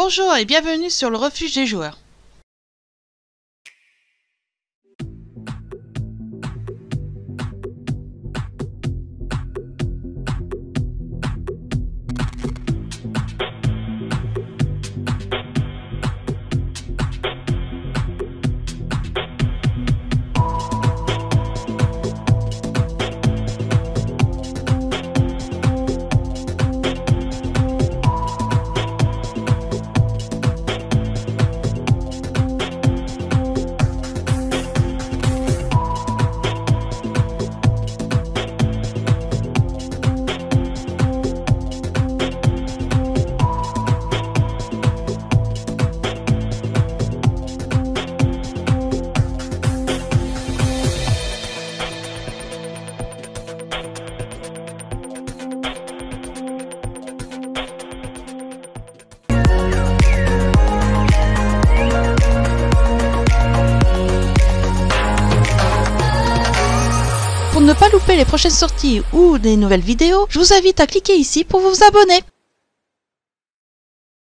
Bonjour et bienvenue sur le refuge des joueurs. Pour ne pas louper les prochaines sorties ou des nouvelles vidéos, je vous invite à cliquer ici pour vous abonner.